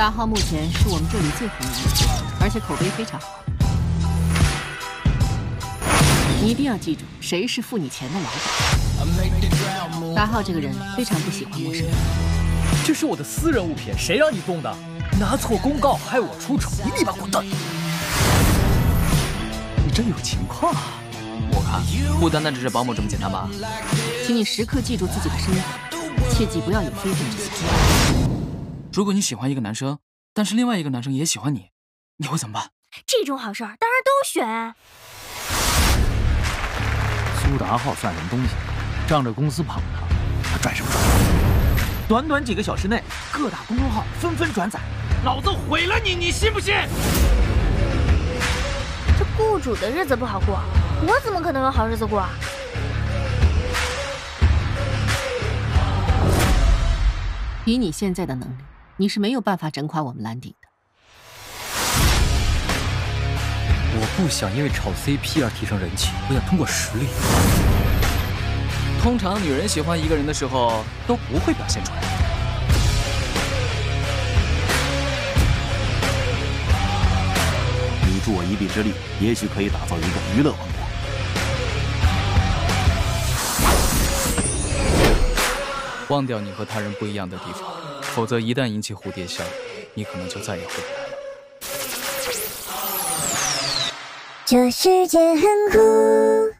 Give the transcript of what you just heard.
大号目前是我们这里最红的，而且口碑非常好。你一定要记住，谁是付你钱的老板。大浩这个人非常不喜欢陌生人。这是我的私人物品，谁让你动的？拿错公告害我出丑，你立马滚蛋！你真有情况啊！我看不单单只是保姆这么简单吧？请你时刻记住自己的身份，切记不要有非分之想。如果你喜欢一个男生，但是另外一个男生也喜欢你，你会怎么办？这种好事当然都选。苏达浩算什么东西？仗着公司捧他，他拽什么拽？短短几个小时内，各大公众号纷纷转载，老子毁了你，你信不信？这雇主的日子不好过，我怎么可能有好日子过啊？以你现在的能力，你是没有办法整垮我们蓝鼎的。我不想因为炒 CP 而提升人气，我想通过实力。通常女人喜欢一个人的时候都不会表现出来。你助我一臂之力，也许可以打造一个娱乐王国。忘掉你和他人不一样的地方，否则一旦引起蝴蝶效应，你可能就再也回不来了。这世界很酷。